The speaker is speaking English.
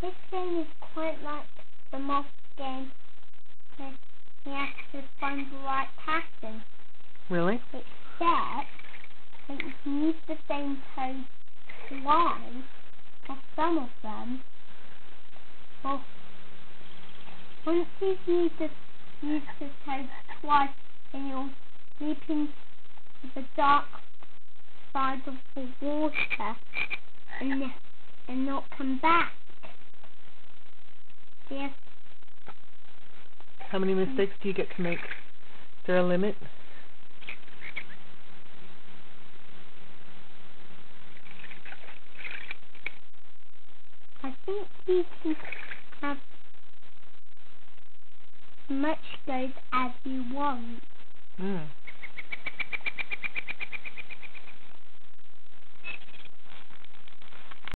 This game is quite like the moth game. You have to find the right pattern. Really? Except that you can use the same code twice, or some of them. Well, once you've used the, used the code twice, then you'll leap into the dark side of the water and, and not come back. Yes, How many mistakes do you get to make? Is there a limit? I think you can have as much gold as you want. Mm.